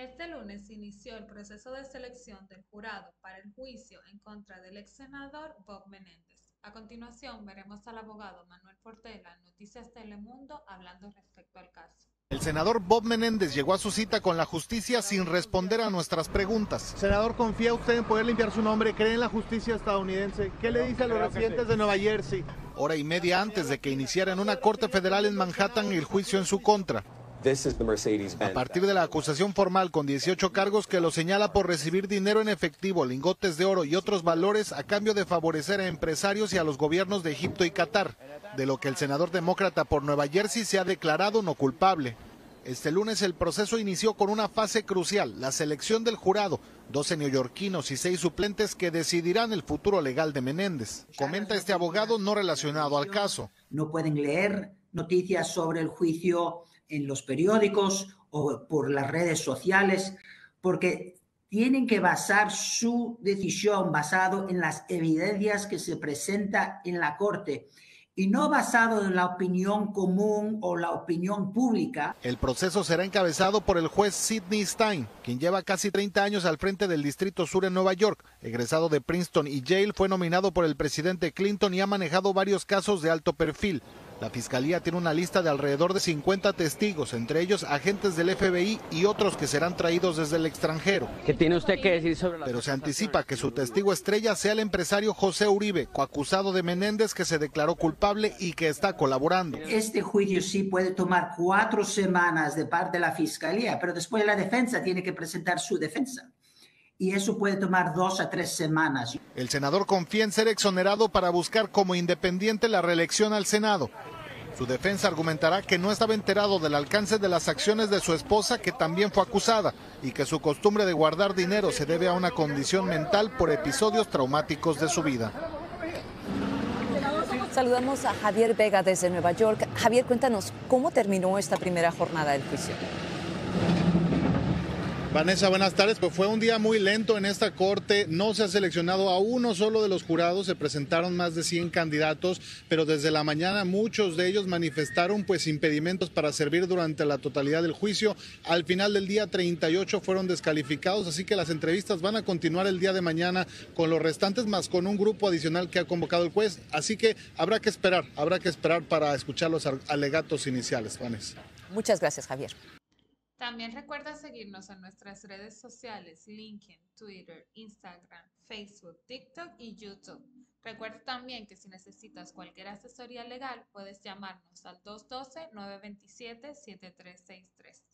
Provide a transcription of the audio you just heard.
Este lunes inició el proceso de selección del jurado para el juicio en contra del ex senador Bob Menéndez. A continuación veremos al abogado Manuel Portela en Noticias Telemundo hablando respecto al caso. El senador Bob Menéndez llegó a su cita con la justicia sin responder a nuestras preguntas. Senador, ¿confía usted en poder limpiar su nombre? ¿Cree en la justicia estadounidense? ¿Qué le dice a los residentes de Nueva Jersey? Hora y media antes de que iniciara en una corte federal en Manhattan el juicio en su contra. A partir de la acusación formal con 18 cargos que lo señala por recibir dinero en efectivo, lingotes de oro y otros valores a cambio de favorecer a empresarios y a los gobiernos de Egipto y Qatar, de lo que el senador demócrata por Nueva Jersey se ha declarado no culpable. Este lunes el proceso inició con una fase crucial, la selección del jurado, 12 neoyorquinos y seis suplentes que decidirán el futuro legal de Menéndez. Comenta este abogado no relacionado al caso. No pueden leer noticias sobre el juicio en los periódicos o por las redes sociales, porque tienen que basar su decisión basado en las evidencias que se presenta en la corte y no basado en la opinión común o la opinión pública. El proceso será encabezado por el juez Sidney Stein, quien lleva casi 30 años al frente del Distrito Sur en Nueva York. Egresado de Princeton y Yale, fue nominado por el presidente Clinton y ha manejado varios casos de alto perfil. La fiscalía tiene una lista de alrededor de 50 testigos, entre ellos agentes del FBI y otros que serán traídos desde el extranjero. ¿Qué tiene usted que decir sobre Pero se anticipa que su testigo estrella sea el empresario José Uribe, coacusado de Menéndez que se declaró culpable y que está colaborando. Este juicio sí puede tomar cuatro semanas de parte de la fiscalía, pero después la defensa tiene que presentar su defensa y eso puede tomar dos a tres semanas. El senador confía en ser exonerado para buscar como independiente la reelección al Senado. Su defensa argumentará que no estaba enterado del alcance de las acciones de su esposa, que también fue acusada, y que su costumbre de guardar dinero se debe a una condición mental por episodios traumáticos de su vida. Saludamos a Javier Vega desde Nueva York. Javier, cuéntanos cómo terminó esta primera jornada del juicio. Vanessa, buenas tardes. Pues fue un día muy lento en esta corte. No se ha seleccionado a uno solo de los jurados. Se presentaron más de 100 candidatos, pero desde la mañana muchos de ellos manifestaron pues impedimentos para servir durante la totalidad del juicio. Al final del día 38 fueron descalificados, así que las entrevistas van a continuar el día de mañana con los restantes más con un grupo adicional que ha convocado el juez. Así que habrá que esperar, habrá que esperar para escuchar los alegatos iniciales, Vanessa. Muchas gracias, Javier. También recuerda seguirnos en nuestras redes sociales, LinkedIn, Twitter, Instagram, Facebook, TikTok y YouTube. Recuerda también que si necesitas cualquier asesoría legal, puedes llamarnos al 212-927-7363.